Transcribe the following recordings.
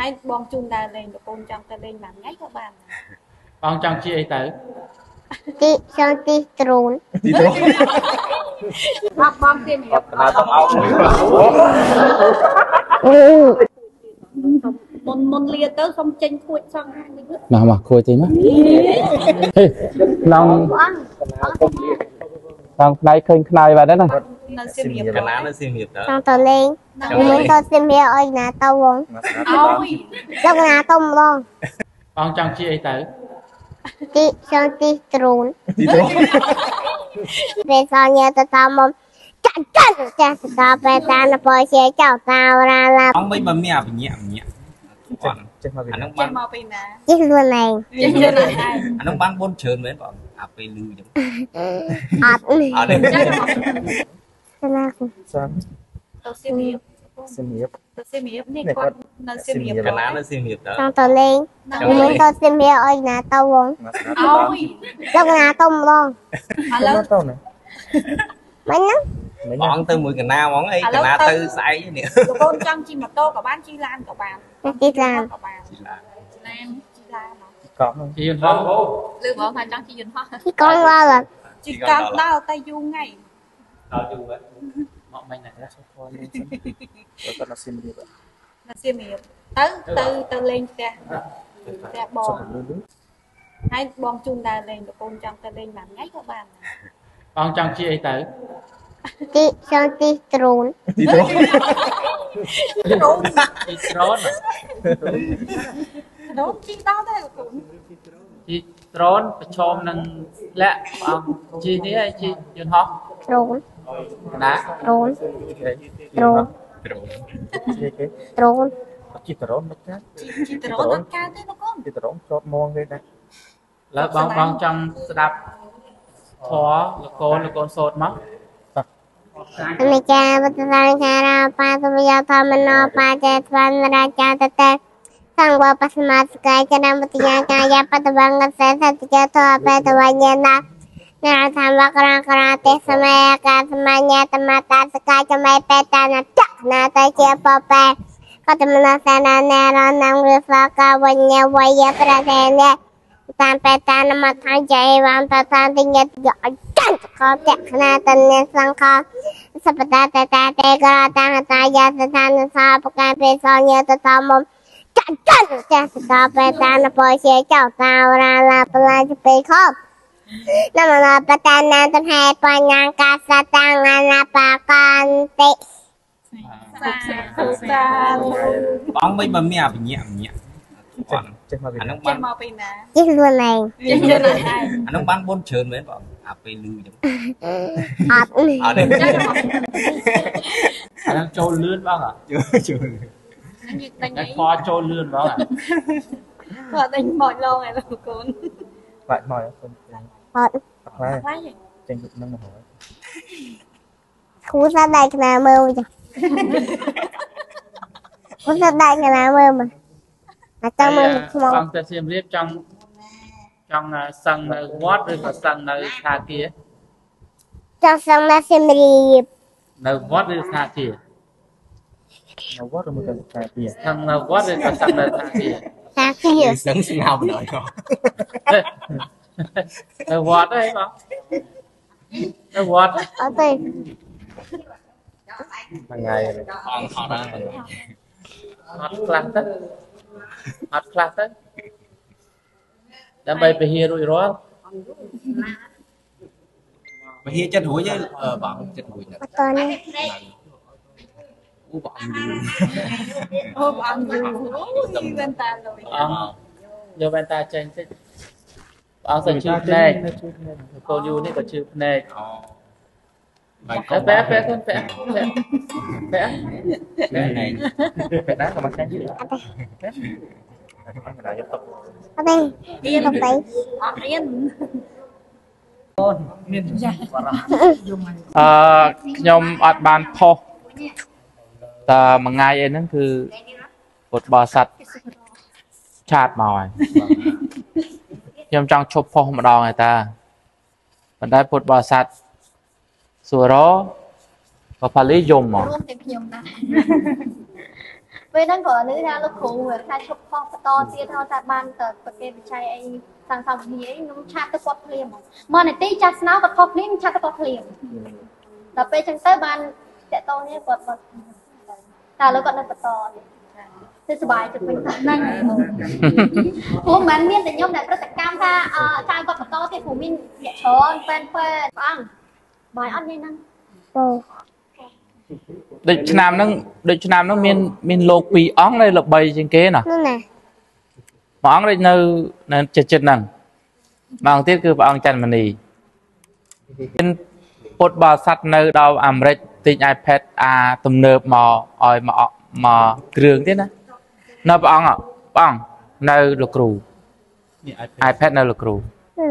ហើយបងជូនដើរលេងប្រពន្ធចង់ទៅលេងមួយថ្ងៃក៏បានបងចង់ជាអីទៅទីចង់ទីទ្រូនទីទៅបងបងទៀតរៀបណាទៅអោបអឺមុនមុនលាទៅសុំចេញខួចសងខាងនេះមកមកគួយទីមកហេឡងឡងផ្នែកឃើញខ្នើយបាត់ហើយណា នៅសៀមរាបកណានៅសៀមរាបទៅចង់ទៅលេងមិនទៅសៀមរាបអុយណាទៅវងអើយលោកណាទៅម្ដងបងចង់ជាអីទៅទីចង់ទីទ្រូនទីទៅពេលសញ្ញាទៅតាមមកចាក់ចាក់ចាក់ទៅពេលតានបើជាចៅតារាឡាអង្គមិនបើមានអបញ្ញាបញ្ញាគាត់ចេះមកពីអាណានឹងចេបាញនមកពីណាជិះខ្លួនឯងចេញទៅណាដែរអានឹងបានបុនច្រើនមែនបងអាពេលលឺចឹងអត់នេះអត់ទេ ចេញមកណាសាំទៅសៀមរាបសៀមរាបទៅសៀមរាបនេះគាត់នៅសៀមរាបកណានៅសៀមរាបទៅចង់ទៅលេងមិនទៅសៀមរាបអុយណាទៅវងមកស្ដាប់អើយលោកណាទៅម្ដងឥឡូវទៅណាមិនណាមិញបងទៅមួយកណាហ្មងអីកណាទៅស្អែកនេះប្រពន្ធចង់ជិះម៉ូតូក៏បានជិះឡានក៏បានទីឡានក៏បានឡានជិះឡានមកកប់ជាយន្តហោះលឺបងថាចង់ជិះយន្តហោះទីកងឡឡជិះកង់ដើរតែយូរថ្ងៃ ដល់យូរមកមិញណាសុខលេងសិនទៅគាត់ដល់សៀមរាបនៅសៀមរាបទៅទៅទៅលេងផ្ទះផ្ទះបងសុខលឺលឺហើយបងជូនដើរលេងប្រពន្ធចង់ទៅលេងមួយថ្ងៃក៏បានបងចង់ជាអីទៅទីចង់ទីទ្រូនទីទៅជីត្រូនដូនជិះដល់តែប្រពន្ធជីត្រូនប្រឈមនឹងលាក់បងជីនេះឯងជីយន្តហោះទ្រូន ណាទ្រូនទ្រូត្រង់គេគេទ្រូនជីត្រមមិនចាជិះទៅរត់អត់កើតទេប្រពន្ធជីត្រមជាប់មងគេណាឡើយបងបងចង់ស្ដាប់ធរលកូនលកូនសូត្រមកអនិច្ចាវតតាចារាបាសវិយធម្មនោបាចេត្វានរាចាតតេសង្វបស្មាសកាយចនមតិយាកាយបតវង្កសេសតិកតអបេតវញ្ញាណា នាធម្មក្រក្រទេសមយកាសមញ្ញាតមតាសកាយចមេបេតានចកណាតជាបបេកតមនាសានានេរនាំវិស្វកវញ្ញវយប្រទេនេតាមបេតានមថាចៃវំតតាទិញតិយអចន្ទខតក្នាតនេសង្ខសពតាតតាតេក្រតាហតាយាសតានសាបកាពេសញ្ញតតមុំចាន់ចាន់ចាសតាបេតានពោជាចៅតារាឡាបលាជពេខប់ នមនាបតានាតហេបញ្ញាកាសតាងអនាបកាន្តិសាសាបងមិនបើមានអបញ្ញាបញ្ញាគាត់ចេះមកពីអាណានឹងចេបាញនមកពីណាជិះខ្លួនឯងចេញទៅណាដែរអានឹងបានបុនច្រើនមែនបងអាពេលលឺចឹងអត់នេះអត់ទេចេញមកអានឹងចូលលឿនបងអាជួយនេះដេញតែអីខចូលលឿនបងអាគាត់ដេញមកឡងឯលោកកូនបាច់មកខ្ញុំ អត់ខ្លាយខ្លាចចេញទៅនឹងមកហើយគូសាដៃខ្នាមើលចាគូសាដៃខ្នាមើលមកអាចមើលខ្មោបងទៅសៀមរាបចង់ចង់សឹងនៅវត្តឬក៏សឹងនៅស្ថាគារចង់សងមកសៀមរាបនៅវត្តឬស្ថាគារនៅវត្តឬមកទៅខាងពីសឹងនៅវត្តឬក៏សឹងនៅស្ថាគារតាគៀសឹងស្ងោម្ដង ក៏នៅវត្តទេបងនៅវត្តអត់ទេថ្ងៃអង្គខោដែរអត់ខ្លះទៅអត់ខ្លះទៅដើម្បីពហិរួចរាល់ពហិចិត្តរួចទេអឺបងចិត្តរួចណាស់អត់តនេះអូបងយូរអូបងអង្គយូរអូយវ៉ែនតាលុយអង្គយកវ៉ែនតាចេញតិច បងសិនជឿភ្នែកកូនយូនេះក៏ជឿភ្នែកអូបាយកតែបែបបែបខ្លួនបែបបែបបែបនេះឯងពេលណាក៏មកចាញ់យឺអត់កណ្ដាលយកតុកអត់ទេរៀនទៅអត់រៀនអឺខ្ញុំអត់បានផុសតែមួយថ្ងៃអីហ្នឹងគឺពុទ្ធបរិស័ទឆាតមកហើយ ខ្ញុំចង់ឈប់ផុសម្ដងហើយតាប៉ុន្តែពុទ្ធបរិស័ទសួររក៏បាលីយំមករួមទាំងខ្ញុំដែរពេលហ្នឹងក៏នឹកថាលោកគ្រូថាឈប់ខុសបន្តទៀតហើយតែបានទៅប្រកេតវិច័យអីសាងសង់វិធីអីខ្ញុំឆាតទៅគាត់ភ្លាមហ្មងមកនាទីចាស់ស្នោគាត់ខុសភ្លាមឆាតទៅគាត់ភ្លាមដល់ពេលចឹងទៅបានតកតនេះគាត់គាត់តែឥឡូវគាត់នៅបន្តទៀត ទៅសុបាយទៅវិញហ្នឹងព្រោះមិនមែនមានតែខ្ញុំដែលប្រតិកម្មថាអឺចៅគាត់បន្តទៀតព្រោះមានអ្នកច្រើនពេនពេនព្រះអង្គបាយអត់ញ៉ៃហ្នឹងអូដូចឆ្នាំហ្នឹងដូចឆ្នាំហ្នឹងមានមានលោកពីរអង្គដែលល្បីជាងគេណានោះណាមួយអង្គដូចនៅនៅចិត្តចិត្តហ្នឹងមួយអង្គទៀតគឺព្រះអង្គច័ន្ទមនីមានពុទ្ធបរិស័ទនៅដល់អាមេរិកទិញ iPad អាទំនើបមកឲ្យមកអមកគ្រឿងទៀតណា នៅព្រះអង្គព្រះអង្គនៅលោកគ្រូនេះអាច iPad នៅលោកគ្រូនោះណា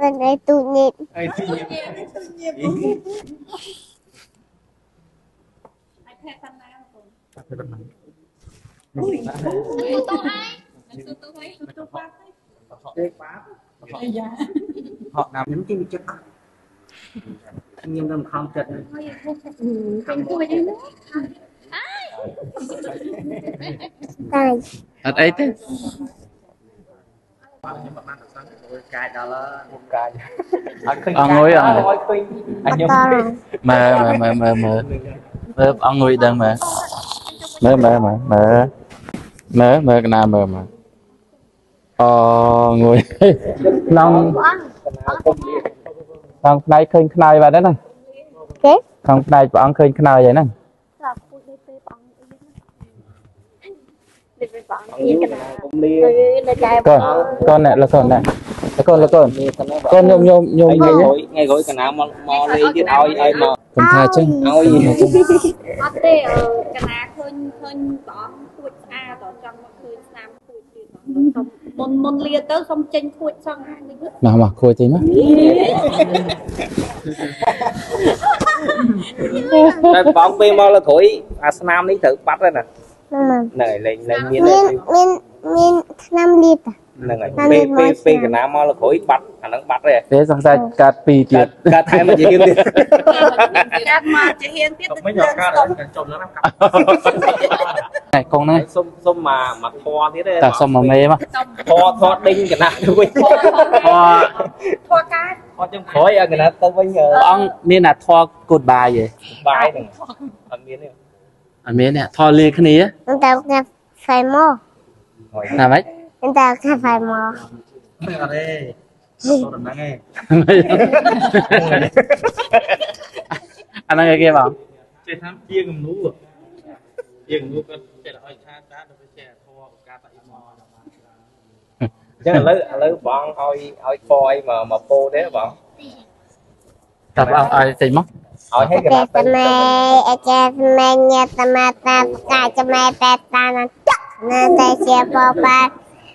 វិញឯទូចនេះអីទីហកណាខ្ញុំជិះចិត្តខ្ញុំនឹងខំចិត្តតាអត់អីទេកាយដល់ហើយកាយអត់ឃើញអង្គុយអង្គុយឲ្យឃើញអញខ្ញុំតមើលមើលមើលមើលមើលមើលអង្គុយដឹងមើលមើលមើលមើលមើលមើលមើលកណាមើលមើលអូងុយក្នុងព្រះអង្គ ក្នុងផ្នែកឃើញខ្នើយបាត់ហើយណាគេក្នុងផ្នែកព្រះអង្គឃើញខ្នើយហើយហ្នឹងថាពូជនេះពេលព្រះអង្គអីនេះពេលព្រះអង្គអីកណាគុំលាទៅនៅចែកូនកូនអ្នកលកូនអ្នកលកូនលកូននេះទៅណាកូនញោមញោមញោមថ្ងៃញោមក្រោយថ្ងៃក្រោយកាលណាមកមកលេងទៀតឲ្យឲ្យមកកុំថាចឹងឲ្យអត់ទេអឺកណាឃើញឃើញព្រះអង្គខួចស្អាតដល់ចង់មកឃើញស្នាមខួចទៀតសុំ មុនមុនលាទៅសុំចេញខួចសងនេះមកមកគួយទីមកតែបងពេលមកលើក្រោយអាស្នាមនេះត្រូវបាត់ហើយណានោះណាហ្នឹងហើយលេងលេងមានមានមានមានឆ្នាំលីត ហ្នឹងហើយពេលពេលពេលកាលណាមកលើក្រោយបាត់អាហ្នឹងបាត់ហើយទេសង្ស័យកាត់ពីរទៀតកាត់ថែមមកជាទៀតកាត់មកជាហ៊ានទៀតទៅមិនយកកាតចុំហ្នឹងកាប់ណែកងហ្នឹងសុំសុំមកមកធွာទៀតទេតាសុំមកមេមកធွာធွာដេញកណាទៅវិញធေါ်ធွာកាតអត់ខ្ញុំក្រោយឲ្យកណាទៅវិញព្រះអង្គមានអាធေါ်គូតបាយទេបាយហ្នឹងអត់មានទេអត់មានទេធေါ်លាគ្នានឹងតើកាហ្វេមកហើយណាម៉េច នឹងតើកាហ្វេមកអត់ទេសូនហ្នឹងឯងអាហ្នឹងឯគេបងចេះថាជាងគំនូជាងគំនូគាត់ចេះឲ្យឆាតដល់ទៅចេះធေါ်ការតាអ៊ីម៉ោអញ្ចឹងឥឡូវឥឡូវបងឲ្យឲ្យខអីមកមកពោទេបងតាព្រះអង្គឲ្យតិចមកឲ្យឲ្យកទេណាទៅតមេអចេតមេញតមតាបកាចមេបេតានតណាតេជាបបា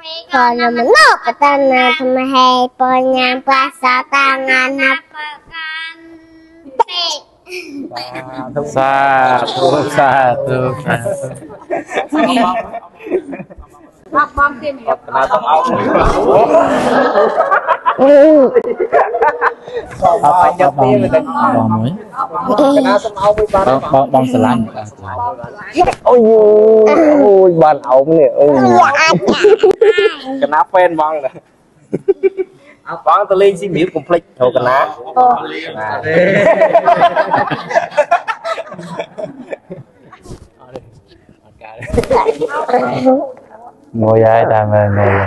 បេតានមថាយអេវន្តថាន តញតយោអយន្តកតណាតលានតាតតាថងតាយសថានសោបកាបេសោញតធម្មចាចាំចាបេតានពោជាចៅតោឡាឡាកនមនោបតនាធមហេបញ្ញាបាសាតាងាណាប់សាធុសាធុសាធុបងបងទៀតអត់កណាទៅអោបអឺអបអបបងបងមួយកណាទៅអោបវិញបានបងបងបងស្រឡាញ់បាទអូយអូយបានអោបនេះអូយអាចកណាហ្វេនបងណាអើបងទៅលេងស៊ីមៀកុំភ្លេចរកកណាអូ ngồi ai ta mà ngồi